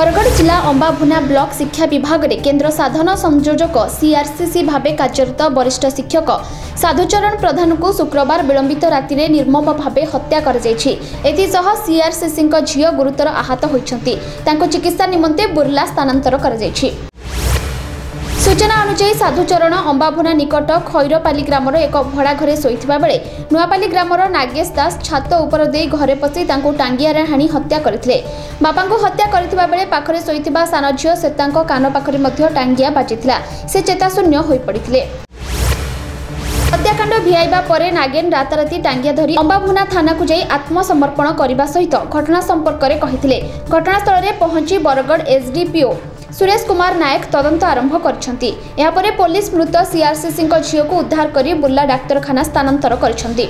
ବରଗଡ଼ ଜିଲ୍ଲା ଅମ୍ବାଭୁନା ବ୍ଲକ ଶିକ୍ଷା ବିଭାଗରେ କେନ୍ଦ୍ର ସାଧନ ସଂଯୋଜକ ସିଆର୍ସିସି ଭାବେ କାର୍ଯ୍ୟରତ ବରିଷ୍ଠ ଶିକ୍ଷକ ସାଧୁଚରଣ ପ୍ରଧାନଙ୍କୁ ଶୁକ୍ରବାର ବିଳମ୍ବିତ ରାତିରେ ନିର୍ମମ ଭାବେ ହତ୍ୟା କରାଯାଇଛି। ଏଥିସହ ସିଆର୍ସିସିଙ୍କ ଝିଅ ଗୁରୁତର ଆହତ ହୋଇଛନ୍ତି। ତାଙ୍କୁ ଚିକିତ୍ସା ନିମନ୍ତେ ବୁର୍ଲା ସ୍ଥାନାନ୍ତର କରାଯାଇଛି। ସୂଚନା ଅନୁଯାୟୀ ସାଧୁଚରଣ ଅମ୍ବାଭୁନା ନିକଟ ଖଇରପାଲି ଗ୍ରାମର ଏକ ଭଡ଼ା ଘରେ ଶୋଇଥିବା ବେଳେ ନୂଆପାଲି ଗ୍ରାମର ନାଗେଶ ଦାସ ଛାତ ଉପର ଦେଇ ଘରେ ପଶି ତାଙ୍କୁ ଟାଙ୍ଗିଆରେ ହାଣି ହତ୍ୟା କରିଥିଲେ। ବାପାଙ୍କୁ ହତ୍ୟା କରିଥିବା ବେଳେ ପାଖରେ ଶୋଇଥିବା ସାନ ଝିଅ ଶ୍ଵେତାଙ୍କ କାନ ପାଖରେ ମଧ୍ୟ ଟାଙ୍ଗିଆ ବାଜିଥିଲା। ସେ ଚେତାଶୂନ୍ୟ ହୋଇପଡ଼ିଥିଲେ। ହତ୍ୟାକାଣ୍ଡ ଭିଆଇବା ପରେ ନାଗେନ ରାତାରାତି ଟାଙ୍ଗିଆ ଧରି ଅମ୍ବାଭୁନା ଥାନାକୁ ଯାଇ ଆତ୍ମସମର୍ପଣ କରିବା ସହିତ ଘଟଣା ସମ୍ପର୍କରେ କହିଥିଲେ। ଘଟଣାସ୍ଥଳରେ ପହଞ୍ଚି ବରଗଡ଼ ଏସ୍ଡିପିଓ ସୁରେଶ କୁମାର ନାୟକ ତଦନ୍ତ ଆରମ୍ଭ କରିଛନ୍ତି। ଏହାପରେ ପୋଲିସ ମୃତ ସିଆର୍ସିସିଙ୍କ ଝିଅକୁ ଉଦ୍ଧାର କରି ବୁର୍ଲା ଡାକ୍ତରଖାନା ସ୍ଥାନାନ୍ତର କରିଛନ୍ତି।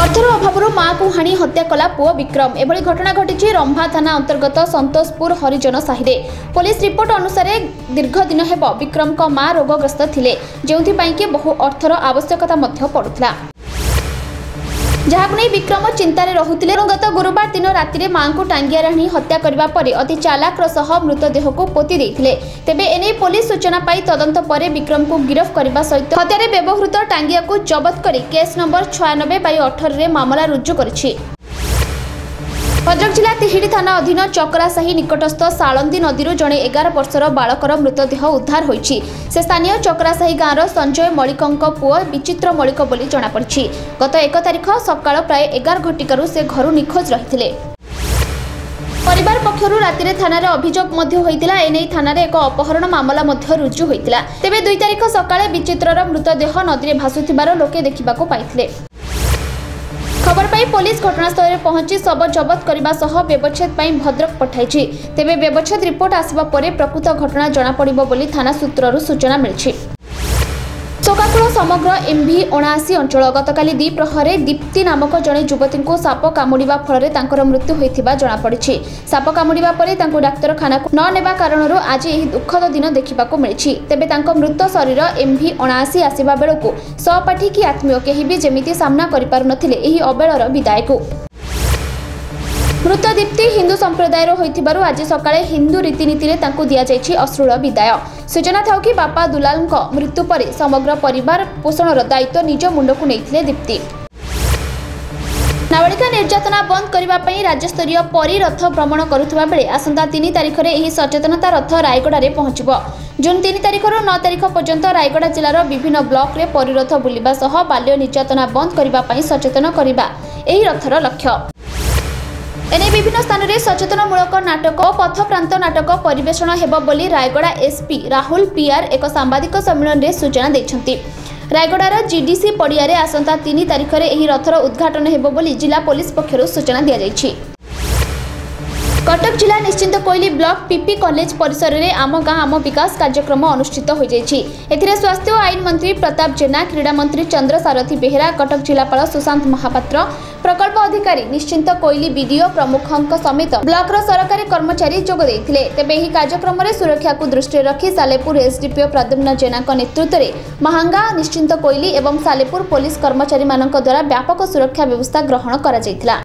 ଅର୍ଥର ଅଭାବରୁ ମାଆକୁ ହାଣି ହତ୍ୟା କଲା ପୁଅ ବିକ୍ରମ। ଏଭଳି ଘଟଣା ଘଟିଛି ରମ୍ଭା ଥାନା ଅନ୍ତର୍ଗତ ସନ୍ତୋଷପୁର ହରିଜନ ସାହିରେ। ପୋଲିସ ରିପୋର୍ଟ ଅନୁସାରେ ଦୀର୍ଘ ଦିନ ହେବ ବିକ୍ରମଙ୍କ ମା ରୋଗଗ୍ରସ୍ତ ଥିଲେ। ଯେଉଁଥିପାଇଁ କି ବହୁ ଅର୍ଥର ଆବଶ୍ୟକତା ମଧ୍ୟ ପଡୁଥିଲା। ଯାହାକୁ ନେଇ ବିକ୍ରମ ଚିନ୍ତାରେ ରହୁଥିଲେ। ଏବଂ ଗତ ଗୁରୁବାର ଦିନ ରାତିରେ ମାଙ୍କୁ ଟାଙ୍ଗିଆରେ ଆଣି ହତ୍ୟା କରିବା ପରେ ଅତି ଚାଲାକର ସହ ମୃତଦେହକୁ ପୋତି ଦେଇଥିଲେ। ତେବେ ଏନେଇ ପୋଲିସ ସୂଚନା ପାଇ ତଦନ୍ତ ପରେ ବିକ୍ରମକୁ ଗିରଫ କରିବା ସହିତ ହତ୍ୟାରେ ବ୍ୟବହୃତ ଟାଙ୍ଗିଆକୁ ଜବତ କରି କେସ୍ ନମ୍ବର ଛୟାନବେ ବାଇ ଅଠରରେ ମାମଲା ରୁଜୁ କରିଛି। ଭଦ୍ରକ ଜିଲ୍ଲା ତିହିଡି ଥାନା ଅଧୀନ ଚକରାସାହି ନିକଟସ୍ଥ ସାଳନ୍ଦୀ ନଦୀରୁ ଜଣେ ଏଗାର ବର୍ଷର ବାଳକର ମୃତଦେହ ଉଦ୍ଧାର ହୋଇଛି। ସେ ସ୍ଥାନୀୟ ଚକରାସାହି ଗାଁର ସଞ୍ଜୟ ମଳିକଙ୍କ ପୁଅ ବିଚିତ୍ର ମଳିକ ବୋଲି ଜଣାପଡ଼ିଛି। ଗତ ଏକ ତାରିଖ ସକାଳ ପ୍ରାୟ ଏଗାର ଘଟିକାରୁ ସେ ଘରୁ ନିଖୋଜ ରହିଥିଲେ। ପରିବାର ପକ୍ଷରୁ ରାତିରେ ଥାନାରେ ଅଭିଯୋଗ ମଧ୍ୟ ହୋଇଥିଲା। ଏନେଇ ଥାନାରେ ଏକ ଅପହରଣ ମାମଲା ମଧ୍ୟ ରୁଜୁ ହୋଇଥିଲା। ତେବେ ଦୁଇ ତାରିଖ ସକାଳେ ବିଚିତ୍ରର ମୃତଦେହ ନଦୀରେ ଭାସୁଥିବାର ଲୋକେ ଦେଖିବାକୁ ପାଇଥିଲେ। ଖବର ପାଇ ପୋଲିସ ଘଟଣାସ୍ଥଳରେ ପହଞ୍ଚି ଶବ ଜବତ କରିବା ସହ ବ୍ୟବଚ୍ଛେଦ ପାଇଁ ଭଦ୍ରକ ପଠାଇଛି। ତେବେ ବ୍ୟବଚ୍ଛେଦ ରିପୋର୍ଟ ଆସିବା ପରେ ପ୍ରକୃତ ଘଟଣା ଜଣାପଡ଼ିବ ବୋଲି ଥାନା ସୂତ୍ରରୁ ସୂଚନା ମିଳିଛି। ସମଗ୍ର ଏମ୍ଭି ଅଣାଅଶୀ ଅଞ୍ଚଳ ଗତକାଲି ଦ୍ୱିପ୍ରହରେ ଦୀପ୍ତି ନାମକ ଜଣେ ଯୁବତୀଙ୍କୁ ସାପ କାମୁଡ଼ିବା ଫଳରେ ତାଙ୍କର ମୃତ୍ୟୁ ହୋଇଥିବା ଜଣାପଡ଼ିଛି। ସାପ କାମୁଡ଼ିବା ପରେ ତାଙ୍କୁ ଡାକ୍ତରଖାନାକୁ ନ ନେବା କାରଣରୁ ଆଜି ଏହି ଦୁଃଖଦ ଦିନ ଦେଖିବାକୁ ମିଳିଛି। ତେବେ ତାଙ୍କ ମୃତ ଶରୀର ଏମ୍ଭି ଅଣାଅଶୀ ଆସିବା ବେଳକୁ ସହପାଠୀ କି ଆତ୍ମୀୟ କେହି ବି ଯେମିତି ସାମ୍ନା କରିପାରୁନଥିଲେ ଏହି ଅବେଳର ବିଦାୟକୁ। ମୃତ ଦୀପ୍ତି ହିନ୍ଦୁ ସମ୍ପ୍ରଦାୟର ହୋଇଥିବାରୁ ଆଜି ସକାଳେ ହିନ୍ଦୁ ରୀତିନୀତିରେ ତାଙ୍କୁ ଦିଆଯାଇଛି ଅଶ୍ରୁଳ ବିଦାୟ। ସୂଚନା ଥାଉ କି ବାପା ଦୁଲାଲଙ୍କ ମୃତ୍ୟୁ ପରେ ସମଗ୍ର ପରିବାର ପୋଷଣର ଦାୟିତ୍ୱ ନିଜ ମୁଣ୍ଡକୁ ନେଇଥିଲେ ଦୀପ୍ତି। ନାବାଳିକା ନିର୍ଯାତନା ବନ୍ଦ କରିବା ପାଇଁ ରାଜ୍ୟସ୍ତରୀୟ ପରୀ ରଥ ଭ୍ରମଣ କରୁଥିବା ବେଳେ ଆସନ୍ତା ତିନି ତାରିଖରେ ଏହି ସଚେତନତା ରଥ ରାୟଗଡ଼ାରେ ପହଞ୍ଚିବ। ଜୁନ୍ ତିନି ତାରିଖରୁ ନଅ ତାରିଖ ପର୍ଯ୍ୟନ୍ତ ରାୟଗଡ଼ା ଜିଲ୍ଲାର ବିଭିନ୍ନ ବ୍ଲକରେ ପରିରଥ ବୁଲିବା ସହ ବାଲ୍ୟ ନିର୍ଯାତନା ବନ୍ଦ କରିବା ପାଇଁ ସଚେତନ କରିବା ଏହି ରଥର ଲକ୍ଷ୍ୟ। ଏନେଇ ବିଭିନ୍ନ ସ୍ଥାନରେ ସଚେତନମୂଳକ ନାଟକ ଓ ପଥପ୍ରାନ୍ତ ନାଟକ ପରିବେଷଣ ହେବ ବୋଲି ରାୟଗଡ଼ା ଏସ୍ପି ରାହୁଲ ପିଆର ଏକ ସାମ୍ବାଦିକ ସମ୍ମିଳନୀରେ ସୂଚନା ଦେଇଛନ୍ତି। ରାୟଗଡ଼ାର ଜିଡିସି ପଡ଼ିଆରେ ଆସନ୍ତା ତିନି ତାରିଖରେ ଏହି ରଥର ଉଦ୍ଘାଟନ ହେବ ବୋଲି ଜିଲ୍ଲା ପୋଲିସ ପକ୍ଷରୁ ସୂଚନା ଦିଆଯାଇଛି। କଟକ ଜିଲ୍ଲା ନିଶ୍ଚିନ୍ତ କୋଇଲି ବ୍ଲକ ପିପି କଲେଜ ପରିସରରେ ଆମ ଗାଁ ଆମ ବିକାଶ କାର୍ଯ୍ୟକ୍ରମ ଅନୁଷ୍ଠିତ ହୋଇଯାଇଛି। ଏଥିରେ ସ୍ୱାସ୍ଥ୍ୟ ଓ ଆଇନ ମନ୍ତ୍ରୀ ପ୍ରତାପ ଜେନା କ୍ରୀଡ଼ାମନ୍ତ୍ରୀ ଚନ୍ଦ୍ର ସାରଥୀ ବେହେରା କଟକ ଜିଲ୍ଲାପାଳ ସୁଶାନ୍ତ ମହାପାତ୍ର ପ୍ରକଳ୍ପ ଅଧିକାରୀ ନିଶ୍ଚିନ୍ତ କୋଇଲି ବିଡିଓ ପ୍ରମୁଖଙ୍କ ସମେତ ବ୍ଲକର ସରକାରୀ କର୍ମଚାରୀ ଯୋଗ ଦେଇଥିଲେ। ତେବେ ଏହି କାର୍ଯ୍ୟକ୍ରମରେ ସୁରକ୍ଷାକୁ ଦୃଷ୍ଟିରେ ରଖି ସାଲେପୁର ଏସ୍ଡିପିଓ ପ୍ରଦ୍ୟୁମ୍ନ ଜେନାଙ୍କ ନେତୃତ୍ୱରେ ମହାଙ୍ଗା ନିଶ୍ଚିନ୍ତ କୋଇଲି ଏବଂ ସାଲେପୁର ପୋଲିସ କର୍ମଚାରୀମାନଙ୍କ ଦ୍ୱାରା ବ୍ୟାପକ ସୁରକ୍ଷା ବ୍ୟବସ୍ଥା ଗ୍ରହଣ କରାଯାଇଥିଲା।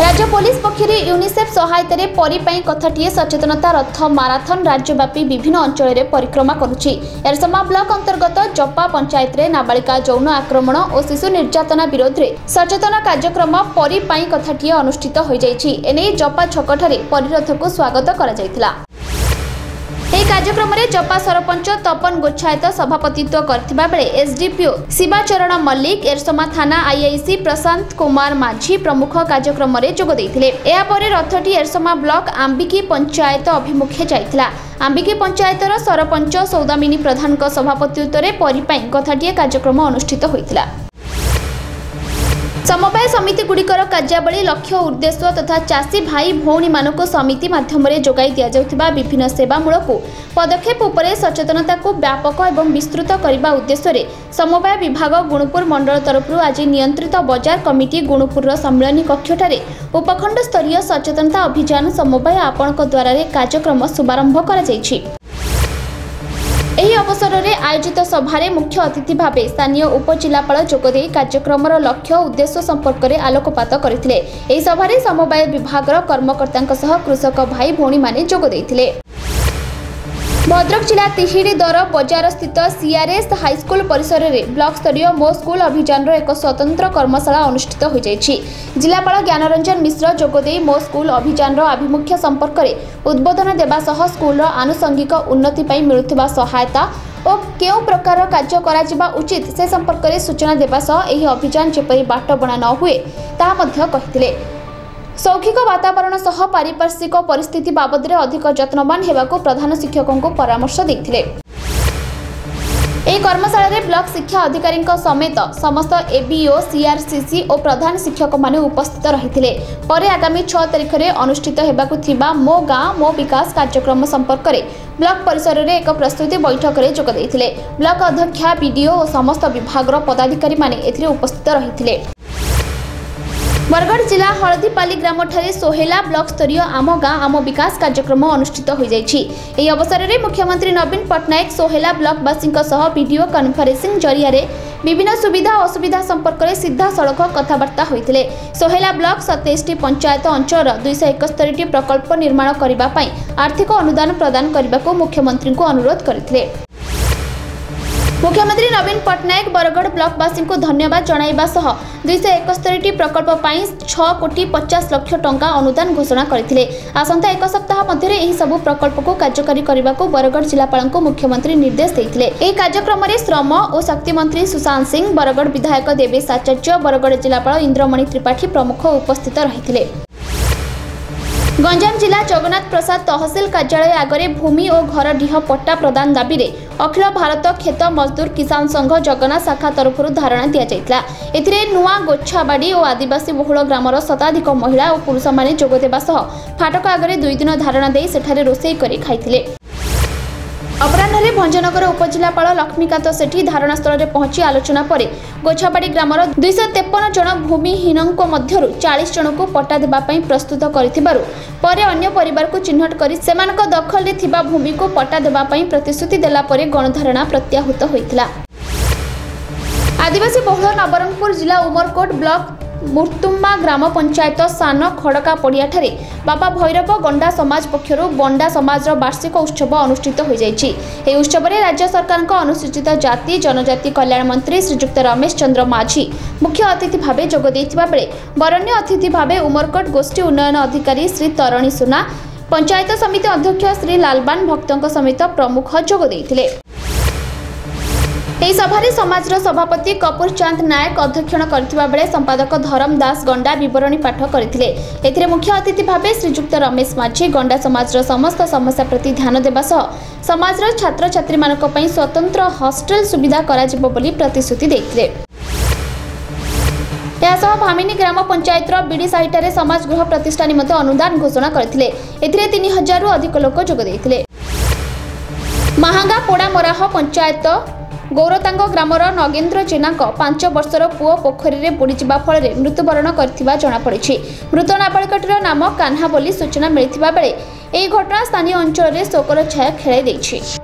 ରାଜ୍ୟ ପୋଲିସ ପକ୍ଷରୁ ୟୁନିସେଫ୍ ସହାୟତାରେ ପରୀ ପାଇଁ କଥାଟିଏ ସଚେତନତା ରଥ ମାରାଥନ୍ ରାଜ୍ୟବ୍ୟାପୀ ବିଭିନ୍ନ ଅଞ୍ଚଳରେ ପରିକ୍ରମା କରୁଛି। ଏରସମା ବ୍ଲକ ଅନ୍ତର୍ଗତ ଜପା ପଞ୍ଚାୟତରେ ନାବାଳିକା ଯୌନ ଆକ୍ରମଣ ଓ ଶିଶୁ ନିର୍ଯାତନା ବିରୋଧରେ ସଚେତନ କାର୍ଯ୍ୟକ୍ରମ ପରୀ ପାଇଁ କଥାଟିଏ ଅନୁଷ୍ଠିତ ହୋଇଯାଇଛି। ଏନେଇ ଜପା ଛକଠାରେ ପରିରଥକୁ ସ୍ୱାଗତ କରାଯାଇଥିଲା। କାର୍ଯ୍ୟକ୍ରମରେ ଜପା ସରପଞ୍ଚ ତପନ ଗୋଚ୍ଛାୟତ ସଭାପତିତ୍ୱ କରିଥିବା ବେଳେ ଏସ୍ଡିପିଓ ଶିବାଚରଣ ମଲ୍ଲିକ ଏରସମା ଥାନା ଆଇଆଇସି ପ୍ରଶାନ୍ତ କୁମାର ମାଝୀ ପ୍ରମୁଖ କାର୍ଯ୍ୟକ୍ରମରେ ଯୋଗ ଦେଇଥିଲେ। ଏହାପରେ ରଥଟି ଏରସମା ବ୍ଲକ ଆମ୍ବିକି ପଞ୍ଚାୟତ ଅଭିମୁଖେ ଯାଇଥିଲା। ଆମ୍ବିକି ପଞ୍ଚାୟତର ସରପଞ୍ଚ ସୌଦାମିନୀ ପ୍ରଧାନଙ୍କ ସଭାପତିତ୍ୱରେ ପରି ପାଇଁ କଥାଟିଏ କାର୍ଯ୍ୟକ୍ରମ ଅନୁଷ୍ଠିତ ହୋଇଥିଲା। ସମବାୟ ସମିତିଗୁଡ଼ିକର କାର୍ଯ୍ୟାବଳୀ ଲକ୍ଷ୍ୟ ଉଦ୍ଦେଶ୍ୟ ତଥା ଚାଷୀ ଭାଇ ଭଉଣୀମାନଙ୍କୁ ସମିତି ମାଧ୍ୟମରେ ଯୋଗାଇ ଦିଆଯାଉଥିବା ବିଭିନ୍ନ ସେବାମୂଳକ ପଦକ୍ଷେପ ଉପରେ ସଚେତନତାକୁ ବ୍ୟାପକ ଏବଂ ବିସ୍ତୃତ କରିବା ଉଦ୍ଦେଶ୍ୟରେ ସମବାୟ ବିଭାଗ ଗୁଣୁପୁର ମଣ୍ଡଳ ତରଫରୁ ଆଜି ନିୟନ୍ତ୍ରିତ ବଜାର କମିଟି ଗୁଣୁପୁରର ସମ୍ମିଳନୀ କକ୍ଷଠାରେ ଉପଖଣ୍ଡ ସ୍ତରୀୟ ସଚେତନତା ଅଭିଯାନ ସମବାୟ ଆପଣଙ୍କ ଦ୍ୱାରରେ କାର୍ଯ୍ୟକ୍ରମ ଶୁଭାରମ୍ଭ କରାଯାଇଛି। ଅବସରରେ ଆୟୋଜିତ ସଭାରେ ମୁଖ୍ୟ ଅତିଥି ଭାବେ ସ୍ଥାନୀୟ ଉପଜିଲ୍ଲାପାଳ ଯୋଗଦେଇ କାର୍ଯ୍ୟକ୍ରମର ଲକ୍ଷ୍ୟ ଓ ଉଦ୍ଦେଶ୍ୟ ସମ୍ପର୍କରେ ଆଲୋକପାତ କରିଥିଲେ। ଏହି ସଭାରେ ସମବାୟ ବିଭାଗର କର୍ମକର୍ତ୍ତାଙ୍କ ସହ କୃଷକ ଭାଇ ଭଉଣୀମାନେ ଯୋଗ ଦେଇଥିଲେ। ଭଦ୍ରକ ଜିଲ୍ଲା ତିହିଡ଼ି ଦର ବଜାରସ୍ଥିତ ସିଆର୍ଏସ୍ ହାଇସ୍କୁଲ ପରିସରରେ ବ୍ଲକ ସ୍ତରୀୟ ମୋ ସ୍କୁଲ ଅଭିଯାନର ଏକ ସ୍ୱତନ୍ତ୍ର କର୍ମଶାଳା ଅନୁଷ୍ଠିତ ହୋଇଯାଇଛି। ଜିଲ୍ଲାପାଳ ଜ୍ଞାନରଞ୍ଜନ ମିଶ୍ର ଯୋଗଦେଇ ମୋ ସ୍କୁଲ ଅଭିଯାନର ଆଭିମୁଖ୍ୟ ସମ୍ପର୍କରେ ଉଦ୍ବୋଧନ ଦେବା ସହ ସ୍କୁଲର ଆନୁଷଙ୍ଗିକ ଉନ୍ନତି ପାଇଁ ମିଳୁଥିବା ସହାୟତା ଓ କେଉଁ ପ୍ରକାର କାର୍ଯ୍ୟ କରାଯିବା ଉଚିତ ସେ ସମ୍ପର୍କରେ ସୂଚନା ଦେବା ସହ ଏହି ଅଭିଯାନ ଯେପରି ବାଟବଣା ନ ହୁଏ ତାହା ମଧ୍ୟ କହିଥିଲେ। ଶୈକ୍ଷିକ ବାତାବରଣ ସହ ପାରିପାର୍ଶ୍ୱିକ ପରିସ୍ଥିତି ବାବଦରେ ଅଧିକ ଯତ୍ନବାନ ହେବାକୁ ପ୍ରଧାନ ଶିକ୍ଷକଙ୍କୁ ପରାମର୍ଶ ଦେଇଥିଲେ। ଏହି କର୍ମଶାଳାରେ ବ୍ଲକ ଶିକ୍ଷା ଅଧିକାରୀଙ୍କ ସମେତ ସମସ୍ତ ଏବିଓ ସିଆର୍ସିସି ଓ ପ୍ରଧାନ ଶିକ୍ଷକମାନେ ଉପସ୍ଥିତ ରହିଥିଲେ। ପରେ ଆଗାମୀ ଛଅ ତାରିଖରେ ଅନୁଷ୍ଠିତ ହେବାକୁ ଥିବା ମୋ ଗାଁ ମୋ ବିକାଶ କାର୍ଯ୍ୟକ୍ରମ ସମ୍ପର୍କରେ ବ୍ଲକ ପରିସରରେ ଏକ ପ୍ରସ୍ତୁତି ବୈଠକରେ ଯୋଗ ଦେଇଥିଲେ। ବ୍ଲକ ଅଧ୍ୟକ୍ଷା ବିଡିଓ ଓ ସମସ୍ତ ବିଭାଗର ପଦାଧିକାରୀମାନେ ଏଥିରେ ଉପସ୍ଥିତ ରହିଥିଲେ। बरगड जिल्ला हदीपाली ग्राम सोहेला ब्लक स्तरीय आम गाँ आम बिकास कर्याक्रम अनुष्ठित अवसर अवसरले मुख्यमंत्री नवीन पट्टनायक सोहेला ब्लकवासी भिडियो कन्फरेन्सिङ जरियर विभिन्न सुविधा असुविधा सम्पर्कले सिधास कथाबर्ता सोहेला ब्लक सतैश टी पंचायत अञ्चल दुईश एकस्तरी प्रकल्प निर्माण आर्थिक अनुदान प्रदान करने को मुख्यमंत्री को अनुरोध गरि ଅନୁରୋଧ କରିଥିଲେ ମୁଖ୍ୟମନ୍ତ୍ରୀ ନବୀନ ପଟ୍ଟନାୟକ ବରଗଡ଼ ବ୍ଲକବାସୀଙ୍କୁ ଧନ୍ୟବାଦ ଜଣାଇବା ସହ ଦୁଇଶହ ଏକସ୍ତରୀଟି ପ୍ରକଳ୍ପ ପାଇଁ ଛଅ କୋଟି ପଚାଶ ଲକ୍ଷ ଟଙ୍କା ଅନୁଦାନ ଘୋଷଣା କରିଥିଲେ। ଆସନ୍ତା ଏକ ସପ୍ତାହ ମଧ୍ୟରେ ଏହି ସବୁ ପ୍ରକଳ୍ପକୁ କାର୍ଯ୍ୟକାରୀ କରିବାକୁ ବରଗଡ଼ ଜିଲ୍ଲାପାଳଙ୍କୁ ମୁଖ୍ୟମନ୍ତ୍ରୀ ନିର୍ଦ୍ଦେଶ ଦେଇଥିଲେ। ଏହି କାର୍ଯ୍ୟକ୍ରମରେ ଶ୍ରମ ଓ ଶକ୍ତି ମନ୍ତ୍ରୀ ସୁଶାନ୍ତ ସିଂ ବରଗଡ଼ ବିଧାୟକ ଦେବେଶ ଆଚାର୍ଯ୍ୟ ବରଗଡ଼ ଜିଲ୍ଲାପାଳ ଗଞ୍ଜାମ ଜିଲ୍ଲା ଜଗନ୍ନାଥ ପ୍ରସାଦ ତହସିଲ କାର୍ଯ୍ୟାଳୟ ଆଗରେ ଭୂମି ଓ ଘର ଡିହ ପଟ୍ଟା ପ୍ରଦାନ ଦାବିରେ ଅଖିଳ ଭାରତ କ୍ଷେତ ମଜଦୁର କିଷାନ ସଂଘ ଜଗନ୍ନାଥ ଶାଖା ତରଫରୁ ଧାରଣା ଦିଆଯାଇଥିଲା ଏଥିରେ ନୂଆ ଗୋଛାବାଡ଼ି ଓ ଆଦିବାସୀ ବହୁଳ ଗ୍ରାମର ଶତାଧିକ ମହିଳା ଓ ପୁରୁଷମାନେ ଯୋଗଦେବା ସହ ଫାଟକ ଆଗରେ ଦୁଇ ଦିନ ଧାରଣା ଦେଇ ସେଠାରେ ରୋଷେଇ କରି ଖାଇଥିଲେ। ଅପରାହ୍ନରେ ଭଞ୍ଜନଗର ଉପଜିଲ୍ଲାପାଳ ଲକ୍ଷ୍ମୀକାନ୍ତ ସେଠୀ ଧାରଣାସ୍ଥଳରେ ପହଞ୍ଚି ଆଲୋଚନା ପରେ ଗୋଛାବାଡ଼ି ଗ୍ରାମର ଦୁଇଶହ ତେପନ ଜଣ ଭୂମିହୀନଙ୍କ ମଧ୍ୟରୁ ଚାଳିଶ ଜଣଙ୍କୁ ପଟ୍ଟା ଦେବା ପାଇଁ ପ୍ରସ୍ତୁତ କରିଥିବାରୁ ପରେ ଅନ୍ୟ ପରିବାରକୁ ଚିହ୍ନଟ କରି ସେମାନଙ୍କ ଦଖଲରେ ଥିବା ଭୂମିକୁ ପଟ୍ଟା ଦେବା ପାଇଁ ପ୍ରତିଶ୍ରୁତି ଦେଲା ପରେ ଗଣଧାରଣା ପ୍ରତ୍ୟାହୃତ ହୋଇଥିଲା। ଆଦିବାସୀ ବହୁଳ ନବରଙ୍ଗପୁର ଜିଲ୍ଲା ଉମରକୋଟ ବ୍ଲକ ମୁର୍ତୁମ୍ବା ଗ୍ରାମ ପଞ୍ଚାୟତ ସାନ ଖଡ଼କା ପଡ଼ିଆଠାରେ ବାବା ଭୈରବ ଗଣ୍ଡା ସମାଜ ପକ୍ଷରୁ ବଣ୍ଡା ସମାଜର ବାର୍ଷିକ ଉତ୍ସବ ଅନୁଷ୍ଠିତ ହୋଇଯାଇଛି। ଏହି ଉତ୍ସବରେ ରାଜ୍ୟ ସରକାରଙ୍କ ଅନୁସୂଚିତ ଜାତି ଜନଜାତି କଲ୍ୟାଣ ମନ୍ତ୍ରୀ ଶ୍ରୀଯୁକ୍ତ ରମେଶ ଚନ୍ଦ୍ର ମାଝୀ ମୁଖ୍ୟ ଅତିଥି ଭାବେ ଯୋଗ ଦେଇଥିବା ବେଳେ ବରଣ୍ୟ ଅତିଥି ଭାବେ ଉମରକୋଟ ଗୋଷ୍ଠୀ ଉନ୍ନୟନ ଅଧିକାରୀ ଶ୍ରୀ ତରଣୀ ସୁନା ପଞ୍ଚାୟତ ସମିତି ଅଧ୍ୟକ୍ଷ ଶ୍ରୀ ଲାଲବାନ ଭକ୍ତଙ୍କ ସମେତ ପ୍ରମୁଖ ଯୋଗ ଦେଇଥିଲେ। ଏହି ସଭାରେ ସମାଜର ସଭାପତି କପୁର ଚାନ୍ଦ ନାୟକ ଅଧ୍ୟକ୍ଷଣ କରିଥିବା ବେଳେ ସମ୍ପାଦକ ଧରମ ଦାସ ଗଣ୍ଡା ବିବରଣୀ ପାଠ କରିଥିଲେ। ଏଥିରେ ମୁଖ୍ୟ ଅତିଥି ଭାବେ ଶ୍ରୀଯୁକ୍ତ ରମେଶ ମାଝୀ ଗଣ୍ଡା ସମାଜର ସମସ୍ତ ସମସ୍ୟା ପ୍ରତି ଧ୍ୟାନ ଦେବା ସହ ସମାଜର ଛାତ୍ରଛାତ୍ରୀମାନଙ୍କ ପାଇଁ ସ୍ୱତନ୍ତ୍ର ହଷ୍ଟେଲ ସୁବିଧା କରାଯିବ ବୋଲି ପ୍ରତିଶ୍ରୁତି ଦେଇଥିଲେ। ଏହାସହ ଭାମିନୀ ଗ୍ରାମ ପଞ୍ଚାୟତର ବିଡି ସାହିଠାରେ ସମାଜ ଗୃହ ପ୍ରତିଷ୍ଠା ନିମନ୍ତେ ଅନୁଦାନ ଘୋଷଣା କରିଥିଲେ। ଏଥିରେ ତିନି ହଜାରରୁ ଅଧିକ ଲୋକ ଯୋଗ ଦେଇଥିଲେ। ମାହାଙ୍ଗା ପୋଡ଼ାମରାହ ପଞ୍ଚାୟତ ଗୌରତାଙ୍ଗ ଗ୍ରାମର ନଗେନ୍ଦ୍ର ଜେନାଙ୍କ ପାଞ୍ଚ ବର୍ଷର ପୁଅ ପୋଖରୀରେ ବୁଡ଼ିଯିବା ଫଳରେ ମୃତ୍ୟୁବରଣ କରିଥିବା ଜଣାପଡ଼ିଛି। ମୃତ ନାବାଳିକଟିର ନାମ କାହ୍ନା ବୋଲି ସୂଚନା ମିଳିଥିବା ବେଳେ ଏହି ଘଟଣା ସ୍ଥାନୀୟ ଅଞ୍ଚଳରେ ଶୋକର ଛାୟା ଖେଳାଇ ଦେଇଛି।